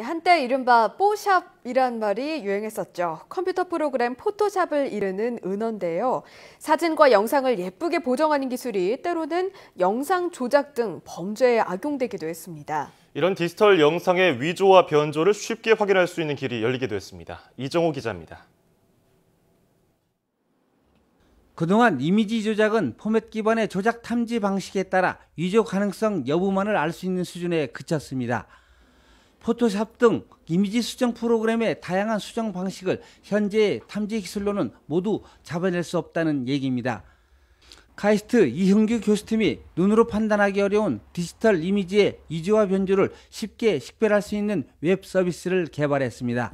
네, 한때 이른바 뽀샵이란 말이 유행했었죠. 컴퓨터 프로그램 포토샵을 이르는 은어인데요. 사진과 영상을 예쁘게 보정하는 기술이 때로는 영상 조작 등 범죄에 악용되기도 했습니다. 이런 디지털 영상의 위조와 변조를 쉽게 확인할 수 있는 길이 열리기도 했습니다. 이정호 기자입니다. 그동안 이미지 조작은 포맷 기반의 조작 탐지 방식에 따라 위조 가능성 여부만을 알 수 있는 수준에 그쳤습니다. 포토샵 등 이미지 수정 프로그램의 다양한 수정 방식을 현재의 탐지 기술로는 모두 잡아낼 수 없다는 얘기입니다. 카이스트 이흥규 교수팀이 눈으로 판단하기 어려운 디지털 이미지의 위조와 변조를 쉽게 식별할 수 있는 웹 서비스를 개발했습니다.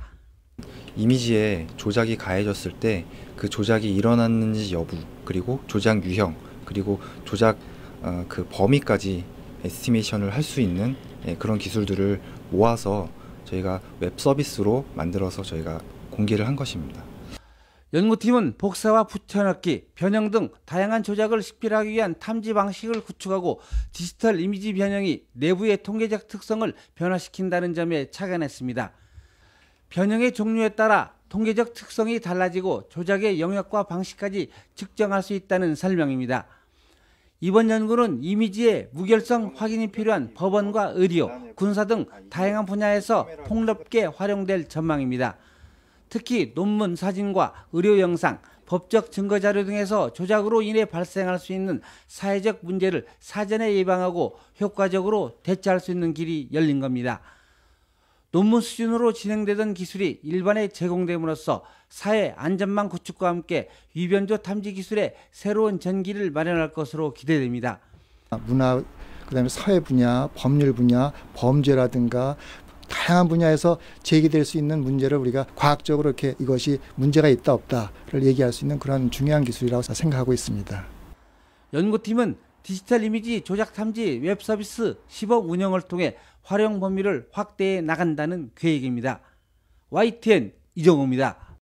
이미지에 조작이 가해졌을 때 그 조작이 일어났는지 여부 그리고 조작 유형 그리고 조작 어, 그 범위까지 estimation을 할 수 있는 예, 그런 기술들을 모아서 저희가 웹 서비스로 만들어서 저희가 공개를 한 것입니다. 연구팀은 복사와 붙여넣기, 변형 등 다양한 조작을 식별하기 위한 탐지 방식을 구축하고 디지털 이미지 변형이 내부의 통계적 특성을 변화시킨다는 점에 착안했습니다. 변형의 종류에 따라 통계적 특성이 달라지고 조작의 영역과 방식까지 측정할 수 있다는 설명입니다. 이번 연구는 이미지의 무결성 확인이 필요한 법원과 의료, 군사 등 다양한 분야에서 폭넓게 활용될 전망입니다. 특히 논문 사진과 의료 영상, 법적 증거 자료 등에서 조작으로 인해 발생할 수 있는 사회적 문제를 사전에 예방하고 효과적으로 대처할 수 있는 길이 열린 겁니다. 논문 수준으로 진행되던 기술이 일반에 제공됨으로써 사회 안전망 구축과 함께 위변조 탐지 기술의 새로운 전기를 마련할 것으로 기대됩니다. 문화, 그다음에 사회 분야, 법률 분야, 범죄라든가 다양한 분야에서 제기될 수 있는 문제를 우리가 과학적으로 이렇게 이것이 문제가 있다 없다를 얘기할 수 있는 그런 중요한 기술이라고 생각하고 있습니다. 연구팀은 디지털 이미지 조작 탐지 웹 서비스 시범 운영을 통해 활용 범위를 확대해 나간다는 계획입니다. YTN 이정호입니다.